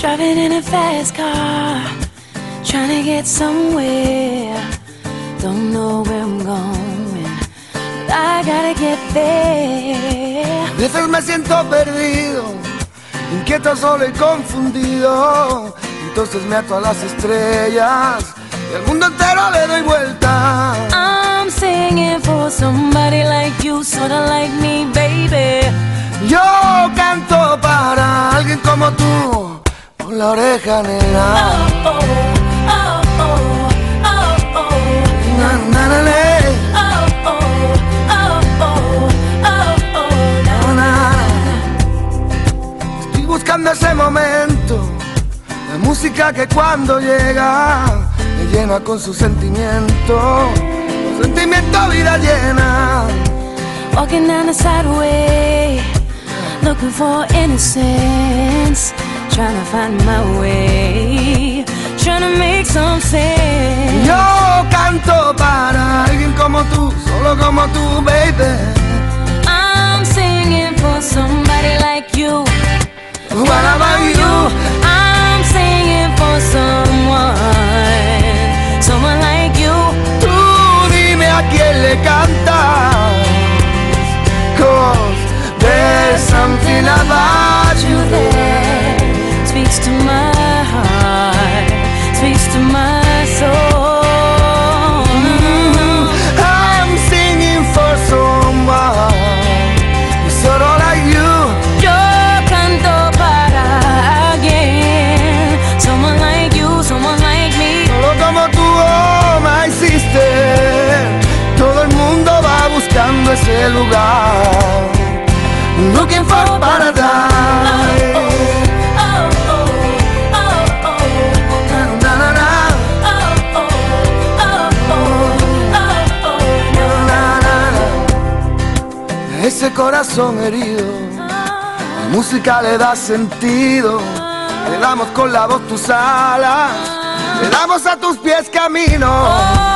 Driving in a fast car, trying to get somewhere. I'm going, I gotta get there. A veces me siento perdido, inquieto, solo y confundido. Entonces me ato a las estrellas y al mundo entero le doy vuelta. I'm singing for somebody like you, sorta like me, baby. Yo canto para alguien como tú, por la oreja. Oh, oh, oh, que cuando llega me llena con su sentimiento, sentimiento vida llena. Walking down the sideway, looking for innocence. Trying to find my way, trying to make some sense. Yo canto para alguien como tú, solo como tú, baby. I'm singing for somebody like you. What lugar. Looking for paradise. Ese corazón herido, la música le da sentido. Le damos con la voz tus alas, le damos a tus pies camino.